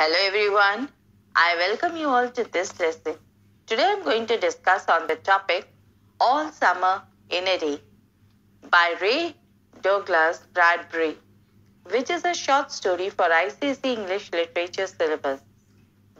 Hello everyone. I welcome you all to this lesson. Today I'm going to discuss on the topic All Summer in a Day by Ray Douglas Bradbury, which is a short story for ICSE English Literature syllabus.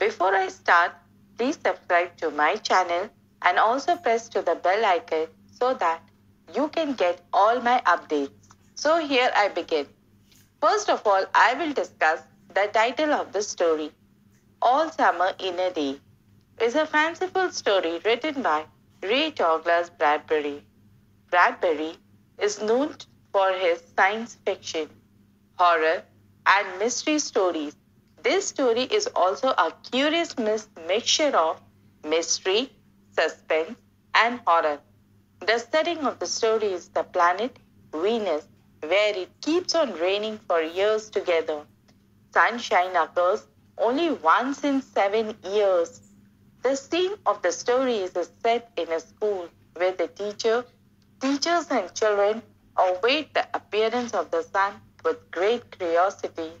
Before I start, please subscribe to my channel and also press to the bell icon so that you can get all my updates. So here I begin. First of all, I will discuss the title of the story. All Summer in a Day is a fanciful story written by Ray Douglas Bradbury. Bradbury is known for his science fiction, horror, and mystery stories. This story is also a curious mixture of mystery, suspense, and horror. The setting of the story is the planet Venus, where it keeps on raining for years together. Sunshine occurs only once in seven years. The scene of the story is set in a school where the teacher, teachers and children await the appearance of the sun with great curiosity.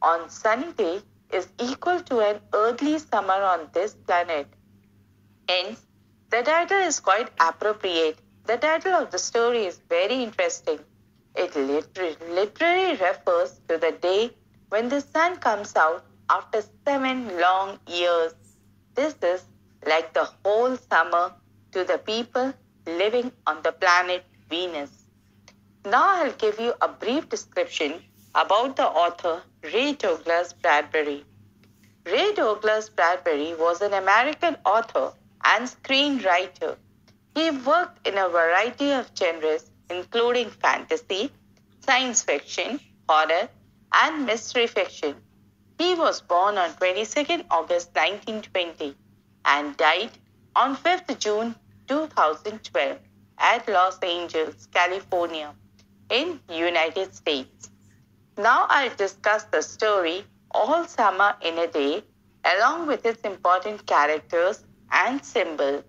On sunny day is equal to an early summer on this planet. Hence, the title is quite appropriate. The title of the story is very interesting. It literally refers when the sun comes out after seven long years. This is like the whole summer to the people living on the planet Venus. Now I'll give you a brief description about the author Ray Douglas Bradbury. Ray Douglas Bradbury was an American author and screenwriter. He worked in a variety of genres, including fantasy, science fiction, horror, and mystery fiction. He was born on 22nd August 1920 and died on 5th June 2012 at Los Angeles, California, in United States. Now I'll discuss the story All Summer in a Day along with its important characters and symbols.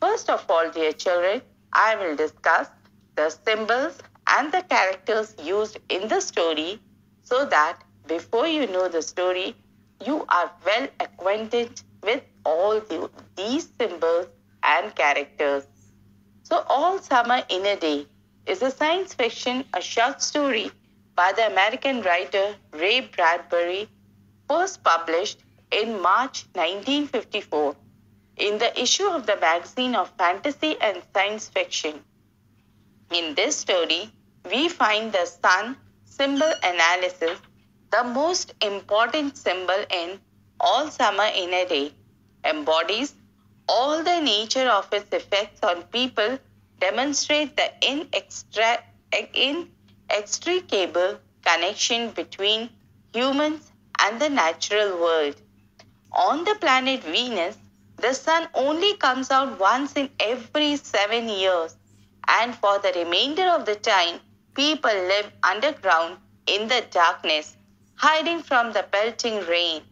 First of all, dear children, I will discuss the symbols and the characters used in the story so that before you know the story, you are well acquainted with all the, these symbols and characters. So, All Summer in a Day is a science fiction, a short story by the American writer Ray Bradbury, first published in March 1954 in the issue of the magazine of fantasy and science fiction. In this story, we find the sun symbol analysis, the most important symbol in All Summer in a Day, embodies all the nature of its effects on people, demonstrate the inextricable connection between humans and the natural world. On the planet Venus, the sun only comes out once in every seven years, and for the remainder of the time, people live underground in the darkness, hiding from the pelting rain.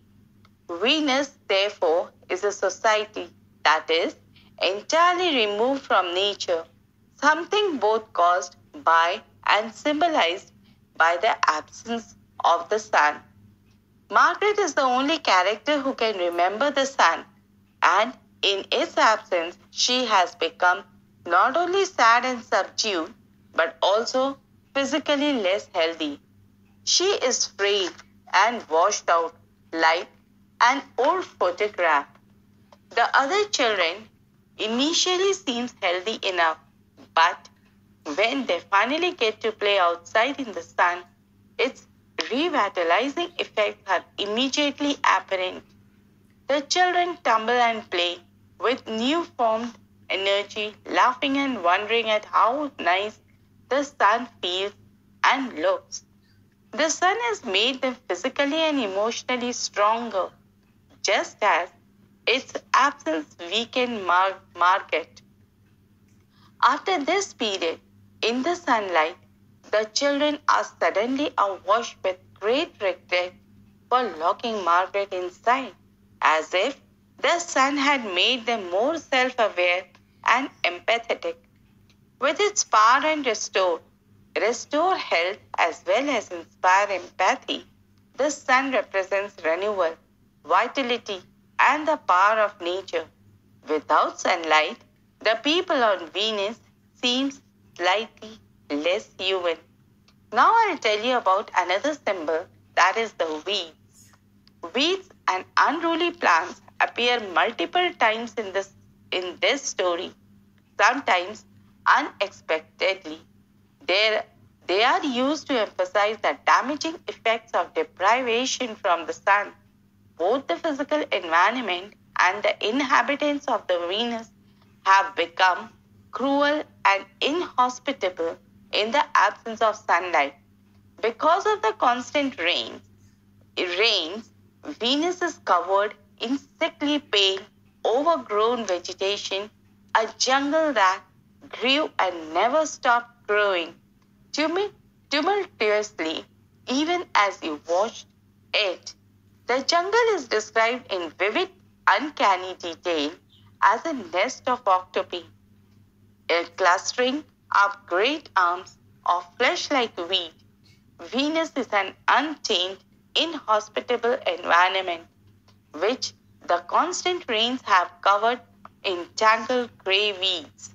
Venus, therefore, is a society that is entirely removed from nature, something both caused by and symbolized by the absence of the sun. Margaret is the only character who can remember the sun and in its absence, she has become not only sad and subdued, but also physically less healthy. She is frayed and washed out like an old photograph. The other children initially seems healthy enough, but when they finally get to play outside in the sun, its revitalizing effects are immediately apparent. The children tumble and play with new-formed energy, laughing and wondering at how nice the sun feels and looks. The sun has made them physically and emotionally stronger, just as its absence weakened Mar- Margaret. After this period, in the sunlight, the children are suddenly awash with great regret for locking Margaret inside as if the sun had made them more self aware and empathetic. With its power and restore, restore health as well as inspire empathy, The sun represents renewal, vitality, and the power of nature. Without sunlight, the people on Venus seems slightly less human. Now I'll tell you about another symbol that is the weeds. Weeds and unruly plants appear multiple times in this in this story, sometimes unexpectedly. They're, they are used to emphasize the damaging effects of deprivation from the sun. Both the physical environment and the inhabitants of the Venus have become cruel and inhospitable in the absence of sunlight. Because of the constant rains, rains, Venus is covered in sickly pale, overgrown vegetation, a jungle that grew and never stopped growing tumultuously even as you watched it. The jungle is described in vivid, uncanny detail as a nest of octopi, clustering up great arms of flesh like weed. Venus is an untamed, inhospitable environment which the constant rains have covered in tangled grey weeds.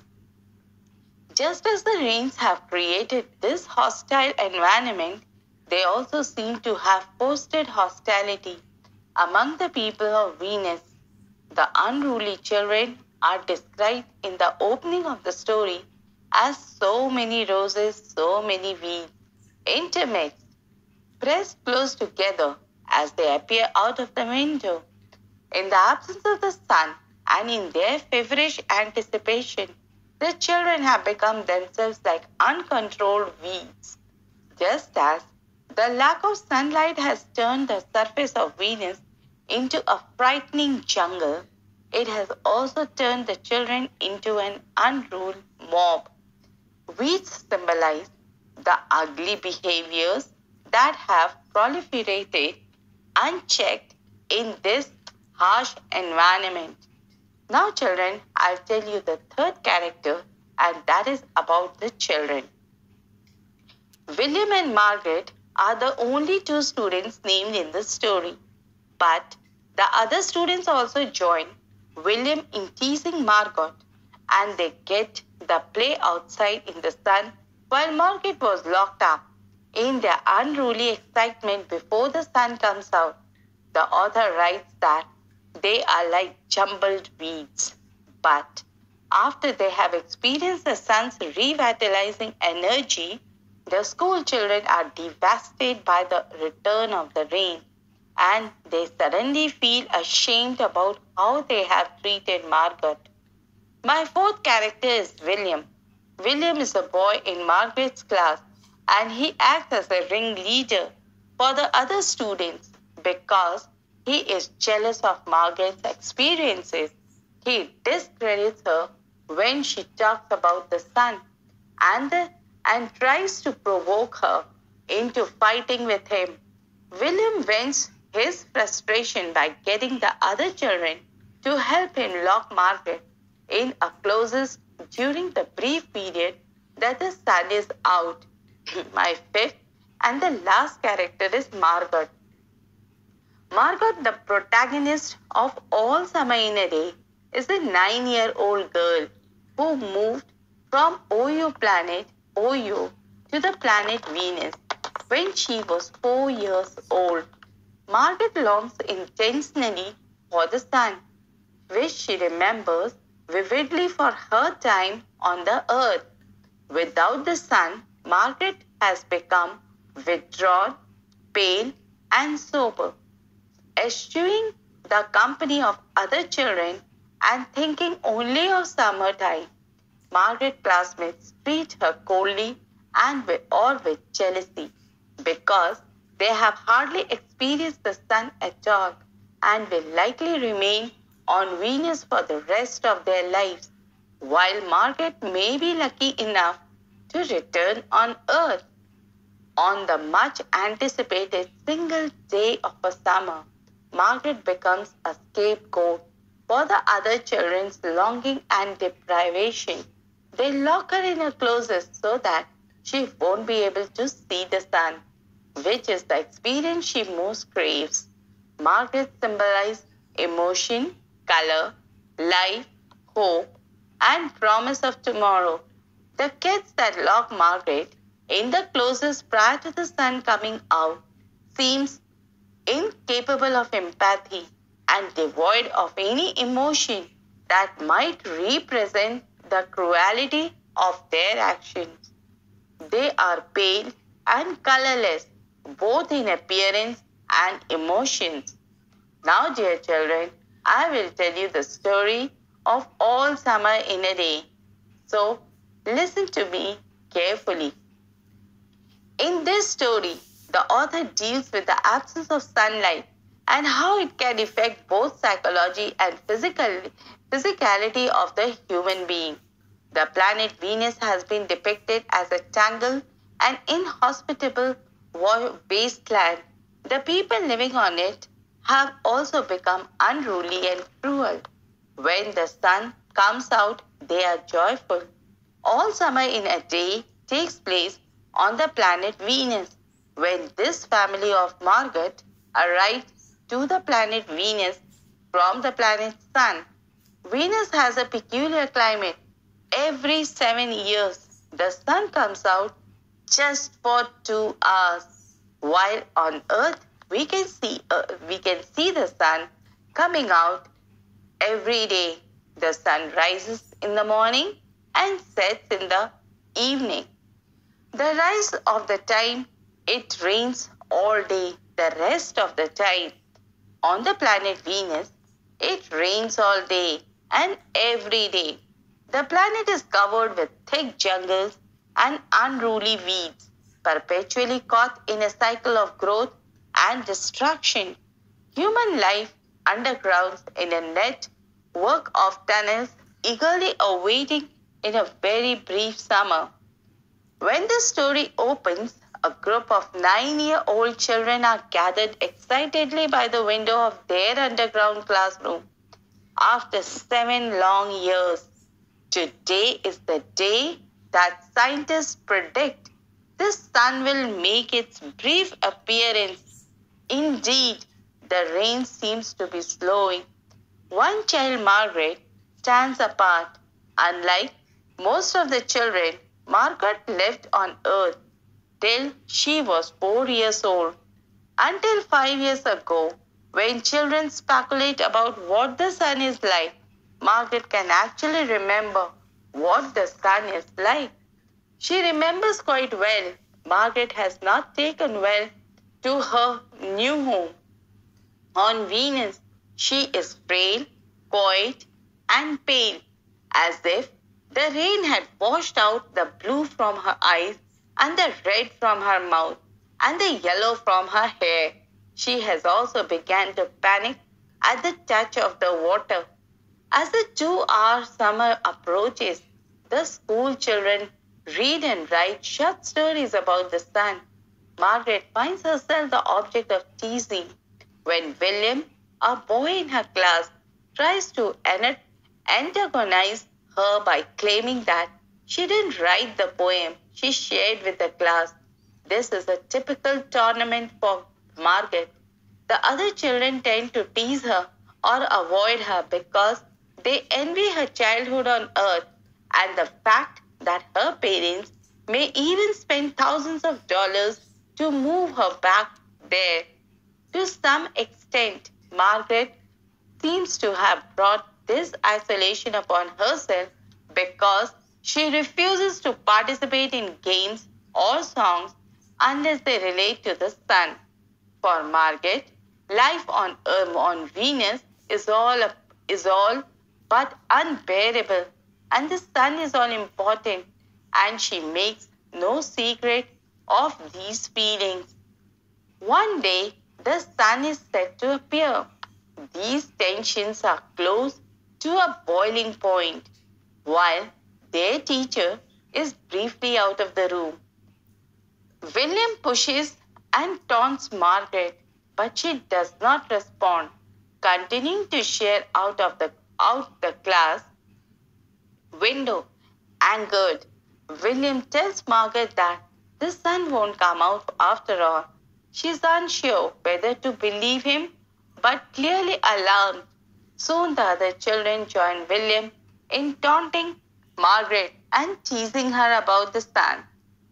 Just as the rains have created this hostile environment, they also seem to have fostered hostility among the people of Venus. The unruly children are described in the opening of the story as so many roses, so many weeds, intermixed, pressed close together as they appear out of the window. In the absence of the sun and in their feverish anticipation, the children have become themselves like uncontrolled weeds. Just as the lack of sunlight has turned the surface of Venus into a frightening jungle, it has also turned the children into an unruly mob. Weeds symbolize the ugly behaviors that have proliferated unchecked in this harsh environment. Now, children, I'll tell you the third character, and that is about the children. William and Margaret are the only two students named in the story, but the other students also join William in teasing Margot, and they get the play outside in the sun while Margaret was locked up. In their unruly excitement before the sun comes out, the author writes that they are like jumbled weeds. But after they have experienced the sun's revitalizing energy, the school children are devastated by the return of the rain and they suddenly feel ashamed about how they have treated Margaret. My fourth character is William. William is a boy in Margaret's class and he acts as a ringleader for the other students because he is jealous of Margaret's experiences. He discredits her when she talks about the sun and, the, and tries to provoke her into fighting with him. William vents his frustration by getting the other children to help him lock Margaret in a closet during the brief period that the sun is out. My fifth and the last character is Margaret. Margot, the protagonist of All Summer in a Day, is a nine year old girl who moved from Ohio planet Ohio to the planet Venus when she was four years old. Margaret longs intensely for the sun, which she remembers vividly for her time on the earth. Without the sun, Margaret has become withdrawn, pale, and sober. Eschewing the company of other children and thinking only of summertime, Margaret classmates treat her coldly and with, or with jealousy because they have hardly experienced the sun at all and will likely remain on Venus for the rest of their lives, while Margaret may be lucky enough to return on Earth on the much anticipated single day of a summer. Margaret becomes a scapegoat for the other children's longing and deprivation. They lock her in a closet so that she won't be able to see the sun. which is the experience she most craves. Margaret symbolizes emotion, color, life, hope, and promise of tomorrow. The kids that lock Margaret in the closest prior to the sun coming out seems incapable of empathy and devoid of any emotion that might represent the cruelty of their actions. They are pale and colorless, both in appearance and emotions. Now, dear children, I will tell you the story of all summer in a day. So, listen to me carefully. In this story, the author deals with the absence of sunlight and how it can affect both psychology and physical, physicality of the human being. The planet Venus has been depicted as a tangled and inhospitable wasteland. The people living on it have also become unruly and cruel. When the sun comes out, they are joyful. All summer in a day takes place on the planet Venus. When this family of Margaret arrives to the planet Venus from the planet Sun, Venus has a peculiar climate. Every seven years, the sun comes out just for two hours, while on Earth we can see uh, we can see the sun coming out every day. The sun rises in the morning and sets in the evening. The rise of the time it rains all day. The rest of the time on the planet Venus it rains all day and every day. The planet is covered with thick jungles and unruly weeds, perpetually caught in a cycle of growth and destruction. Human life underground in a net work of tunnels, eagerly awaiting in a very brief summer. When the story opens, a group of nine year old children are gathered excitedly by the window of their underground classroom. After seven long years, today is the day that scientists predict the sun will make its brief appearance. Indeed, the rain seems to be slowing. One child, Margaret, stands apart. Unlike most of the children, Margaret lived on earth till she was four years old. Until five years ago, when children speculate about what the sun is like, Margaret can actually remember what the sun is like. She remembers quite well. Margaret has not taken well to her new home. On Venus, she is frail, quiet, and pale, as if the rain had washed out the blue from her eyes and the red from her mouth and the yellow from her hair. She has also begun to panic at the touch of the water. As the two-hour summer approaches, the school children read and write short stories about the sun. Margaret finds herself the object of teasing when William a boy in her class tries to antagonize her by claiming that she didn't write the poem she shared with the class. This is a typical tournament for Margaret. The other children tend to tease her or avoid her because they envy her childhood on earth and the fact that her parents may even spend thousands of dollars to move her back there. To some extent, Margaret seems to have brought this isolation upon herself because she refuses to participate in games or songs unless they relate to the sun. For Margaret, life on Earth, on Venus is all is all but unbearable, and the sun is all important, and she makes no secret of these feelings. One day, the sun is set to appear. These tensions are close to a boiling point while their teacher is briefly out of the room. William pushes and taunts Margaret, but she does not respond, continuing to share out of the out the class window. Angered, William tells Margaret that the sun won't come out after all She's unsure whether to believe him, but clearly alarmed. Soon the other children join William in taunting Margaret and teasing her about the sun,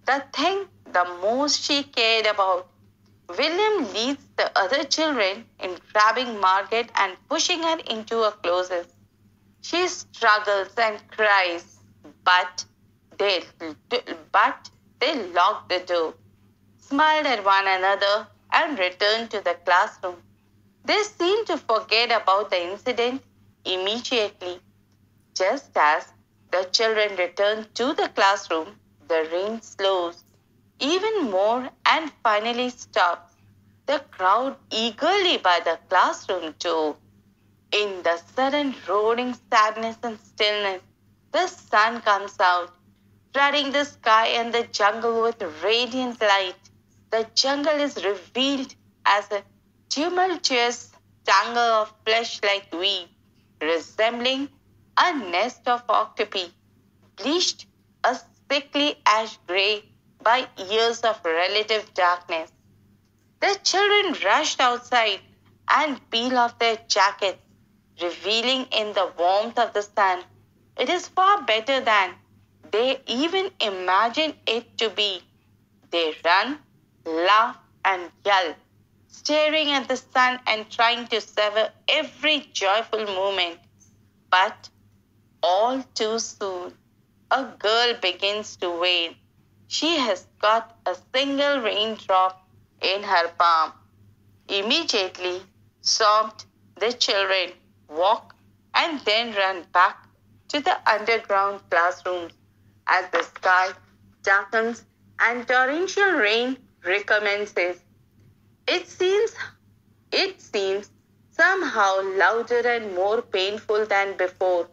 the thing the most she cared about. William leads the other children in grabbing Margaret and pushing her into a closet. She struggles and cries, but they, but they lock the door, smiled at one another, and returned to the classroom. They seem to forget about the incident immediately. Just as the children return to the classroom, the rain slows even more and finally stops. The crowd eagerly by the classroom door. In the sudden roaring sadness and stillness, the sun comes out, flooding the sky and the jungle with radiant light. The jungle is revealed as a tumultuous tangle of flesh like weed, resembling a nest of octopi, bleached a sickly ash gray by years of relative darkness. The children rushed outside and peeled off their jackets, revealing in the warmth of the sun. It is far better than they even imagine it to be. They run, laugh, and yell, staring at the sun and trying to savor every joyful moment. But all too soon, a girl begins to wail. She has got a single raindrop in her palm. Immediately, sobbed the children, walk and then run back to the underground classrooms as the sky darkens and torrential rain recommences. It seems, it seems somehow louder and more painful than before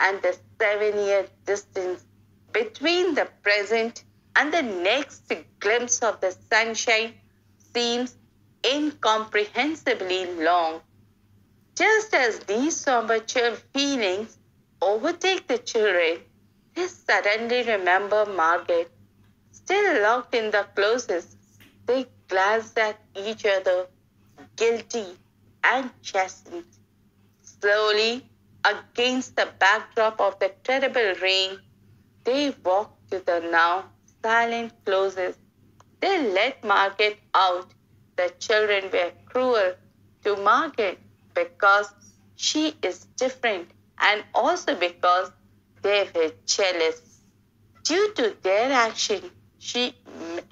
and the seven year distance between the present and the next glimpse of the sunshine seems incomprehensibly long. Just as these somber feelings overtake the children, they suddenly remember Margaret. Still locked in the closet, they glance at each other, guilty and chastened. Slowly, Against the backdrop of the terrible rain, they walked to the now silent closes. They let Margaret out. The children were cruel to Margaret because she is different and also because they were jealous. Due to their action, she,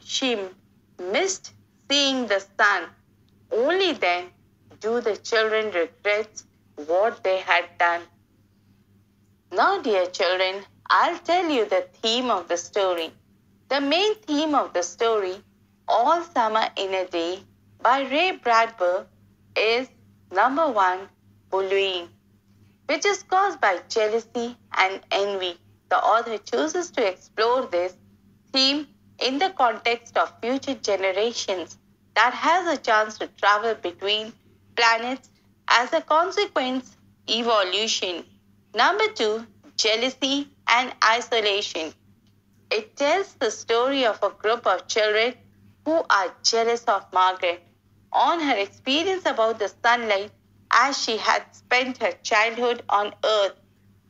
she missed seeing the sun. Only then do the children regret what they had done. Now, dear children, I'll tell you the theme of the story. The main theme of the story, All Summer in a Day by Ray Bradbury, is number one, bullying, which is caused by jealousy and envy. The author chooses to explore this theme in the context of future generations that has a chance to travel between planets as a consequence, evolution. Number two, jealousy and isolation. It tells the story of a group of children who are jealous of Margaret on her experience about the sunlight as she had spent her childhood on earth.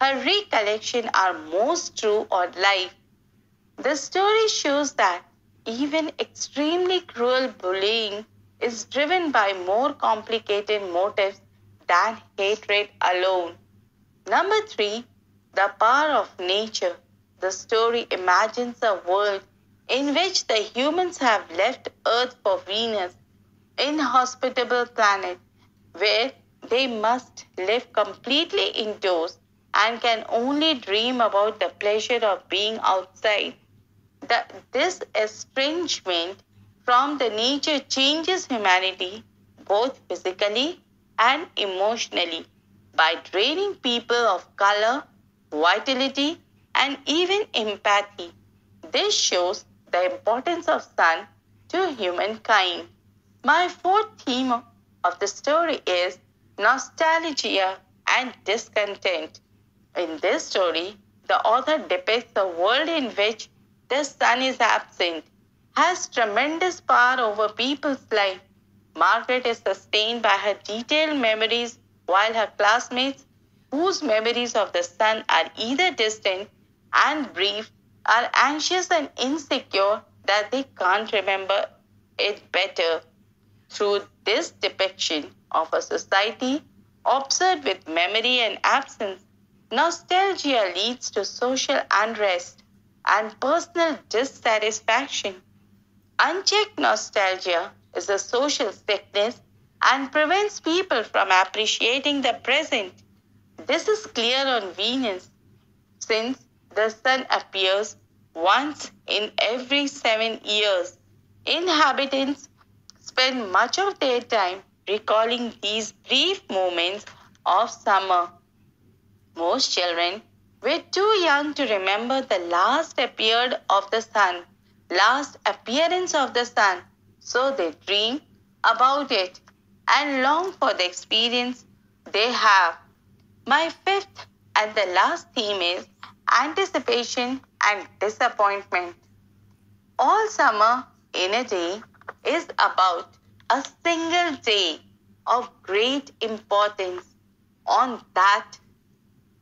Her recollections are most true on life. The story shows that even extremely cruel bullying is driven by more complicated motives than hatred alone. Number three, the power of nature. The story imagines a world in which the humans have left Earth for Venus, inhospitable planet, where they must live completely indoors and can only dream about the pleasure of being outside. The, this estrangement from the nature changes humanity both physically and emotionally by draining people of color, vitality, and even empathy. This shows the importance of sun to humankind. My fourth theme of the story is nostalgia and discontent. In this story, the author depicts a world in which the sun is absent, has tremendous power over people's life. Margaret is sustained by her detailed memories, while her classmates, whose memories of the sun are either distant and brief, are anxious and insecure that they can't remember it better. Through this depiction of a society obsessed with memory and absence, nostalgia leads to social unrest and personal dissatisfaction. Unchecked nostalgia is a social sickness and prevents people from appreciating the present. This is clear on Venus, since the sun appears once in every seven years. Inhabitants spend much of their time recalling these brief moments of summer. Most children were too young to remember the last appeared of the sun, last appearance of the sun, so they dream about it and long for the experience they have. My fifth and the last theme is anticipation and disappointment. All summer in a day is about a single day of great importance on that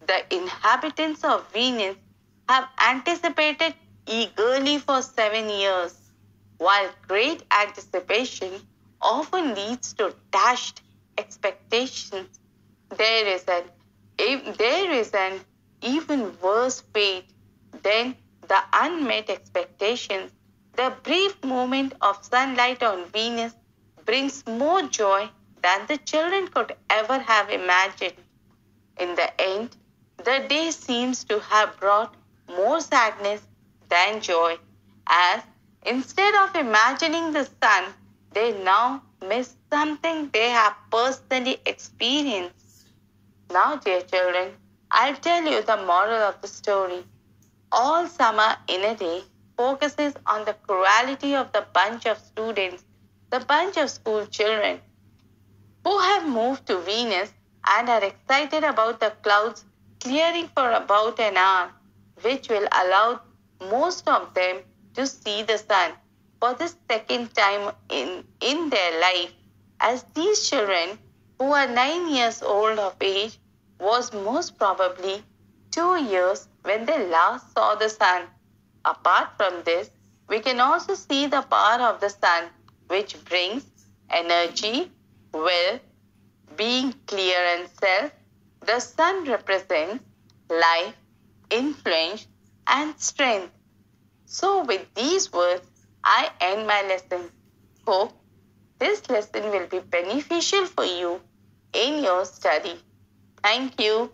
the inhabitants of Venus have anticipated eagerly for seven years, while great anticipation often leads to dashed expectations. There is an there is an even worse fate than the unmet expectations. The brief moment of sunlight on Venus brings more joy than the children could ever have imagined. In the end, the day seems to have brought more sadness than joy, as instead of imagining the sun, they now miss something they have personally experienced. Now, dear children, I'll tell you the moral of the story. All summer in a day focuses on the cruelty of the bunch of students, the bunch of school children who have moved to Venus and are excited about the clouds clearing for about an hour, which will allow most of them to see the sun for the second time in, in their life, as these children, who are nine years old of age, was most probably two years when they last saw the sun. Apart from this, we can also see the power of the sun, which brings energy, will, being clear and self. The sun represents life, influence, and strength. So, with these words, I end my lesson. Hope this lesson will be beneficial for you in your study. Thank you.